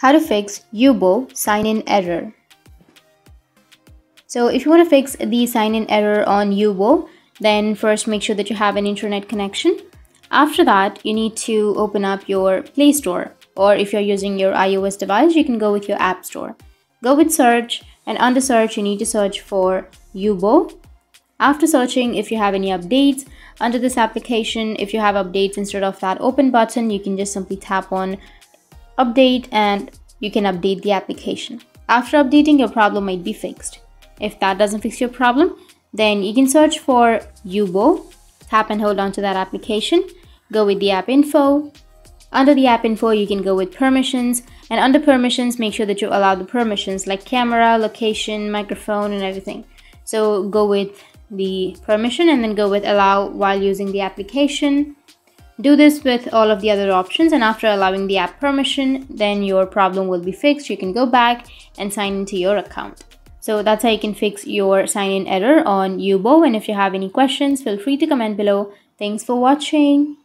how to fix Yubo sign-in error. So if you want to fix the sign-in error on Yubo, then first make sure that you have an internet connection. After that, you need to open up your Play Store or if you're using your iOS device, you can go with your App Store. Go with search and under search, you need to search for Yubo. After searching, if you have any updates under this application, if you have updates instead of that open button, you can just simply tap on update and you can update the application. After updating, your problem might be fixed. If that doesn't fix your problem, then you can search for Yubo, tap and hold on to that application, go with the app info. Under the app info, you can go with permissions and under permissions, make sure that you allow the permissions like camera, location, microphone and everything. So go with the permission and then go with allow while using the application do this with all of the other options and after allowing the app permission, then your problem will be fixed. You can go back and sign into your account. So that's how you can fix your sign-in error on Yubo. And if you have any questions, feel free to comment below. Thanks for watching.